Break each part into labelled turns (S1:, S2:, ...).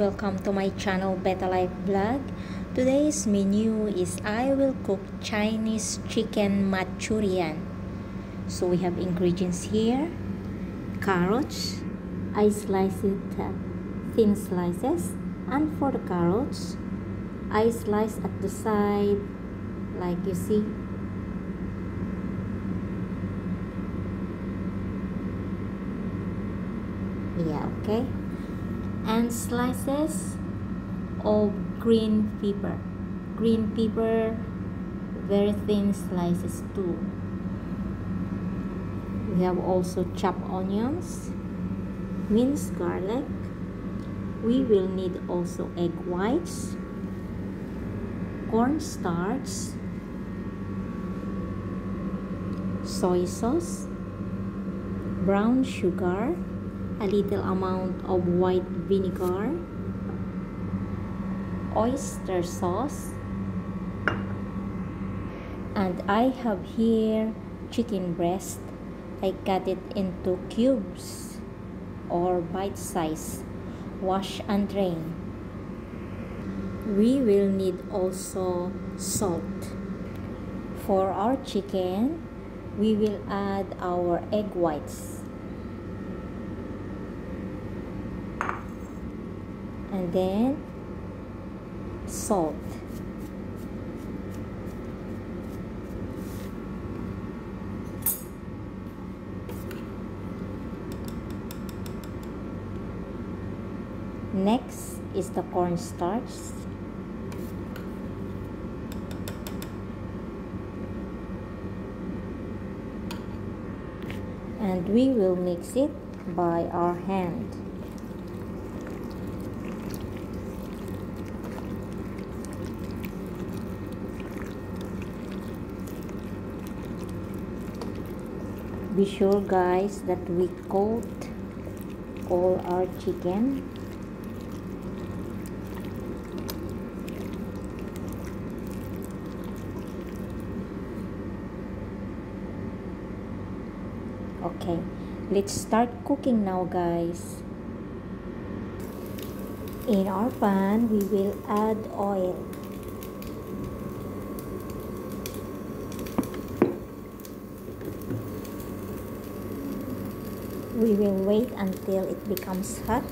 S1: welcome to my channel Betha Life Vlog. Today's menu is I will cook Chinese chicken Manchurian. So we have ingredients here. Carrots. I slice it uh, thin slices. And for the carrots, I slice at the side like you see. Yeah, okay and slices of green pepper. Green pepper very thin slices too. We have also chopped onions minced garlic. We will need also egg whites cornstarch soy sauce brown sugar a little amount of white vinegar, oyster sauce, and I have here chicken breast. I cut it into cubes or bite size. Wash and drain. We will need also salt. For our chicken, we will add our egg whites. And then salt. Next is the cornstarch. And we will mix it by our hand be sure guys that we coat all our chicken. Okay let's start cooking now guys. In our pan we will add oil we will wait until it becomes hot.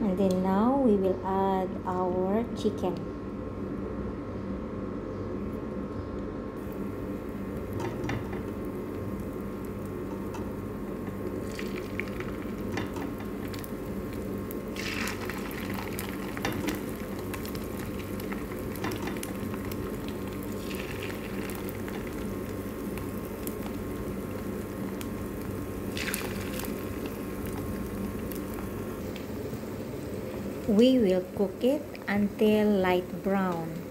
S1: And then now we will add our chicken We will cook it until light brown.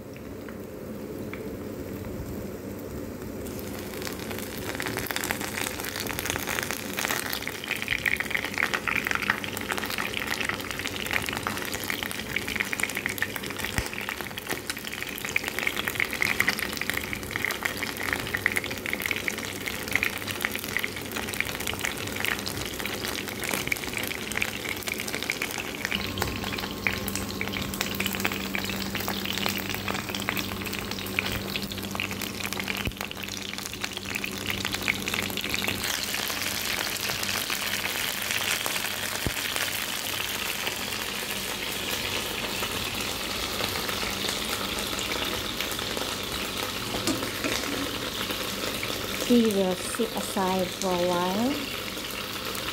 S1: We will sit aside for a while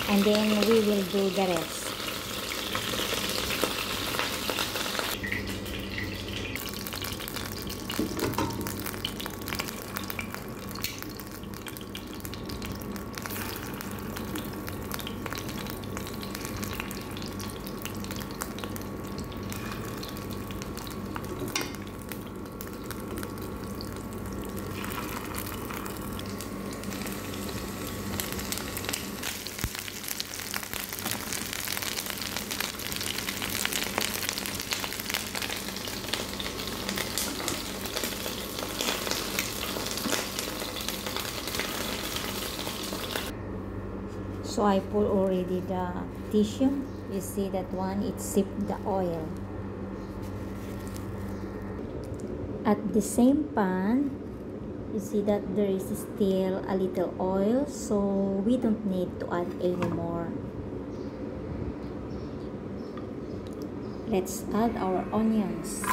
S1: and then we will do the rest so I put already the tissue. You see that one it sipped the oil. At the same pan you see that there is still a little oil. So we don't need to add any more. Let's add our onions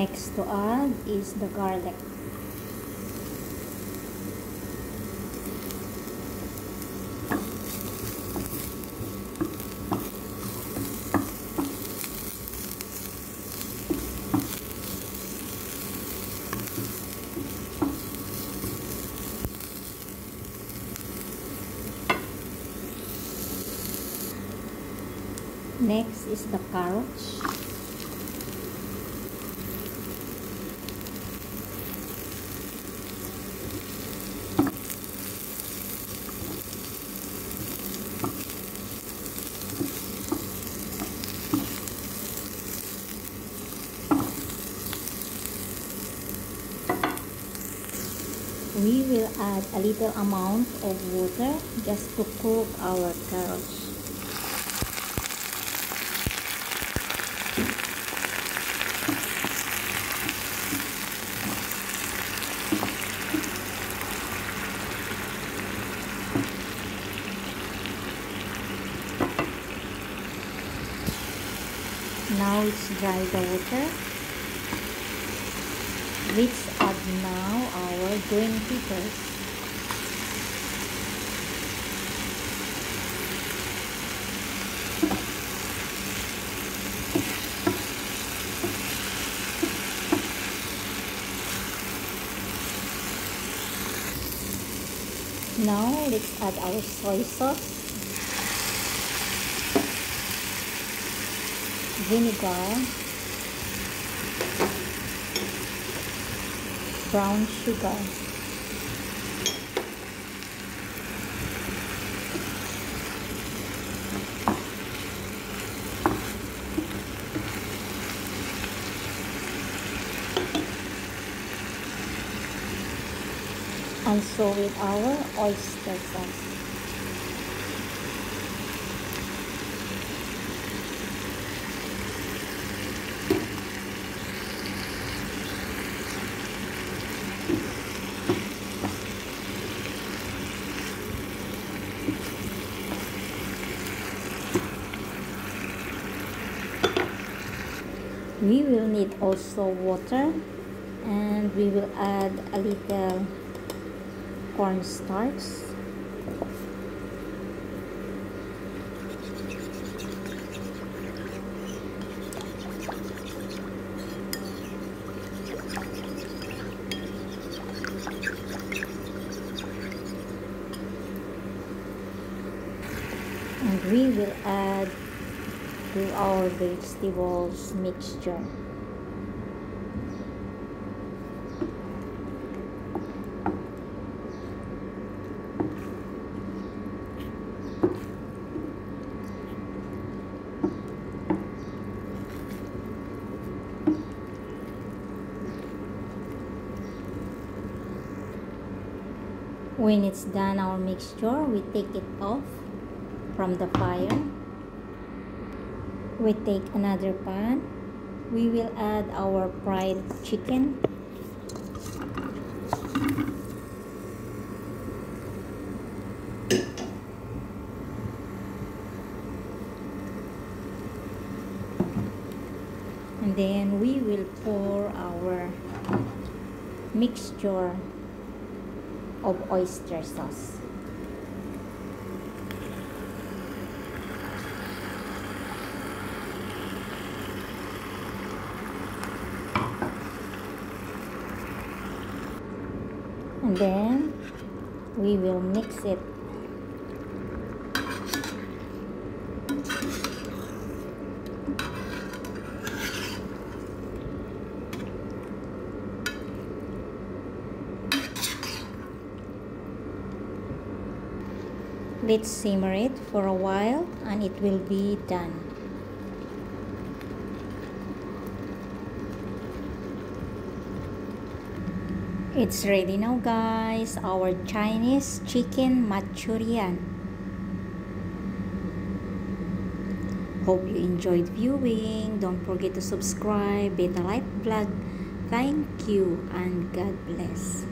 S1: next to add is the garlic. Next is the carrots we will add a little amount of water just to cook our carrots now it's dry the water let's now our green peppers now let's add our soy sauce vinegar brown sugar. And so with our oyster sauce we will need also water and we will add a little cornstarch. And we will add to our vegetables mixture. When it's done our mixture, we take it off from the fire we take another pan. We will add our fried chicken. And then we will pour our mixture of oyster sauce and then we will mix it Let's simmer it for a while and it will be done. It's ready now guys. Our Chinese chicken Manchurian. Hope you enjoyed viewing. Don't forget to subscribe beta life vlog thank you and god bless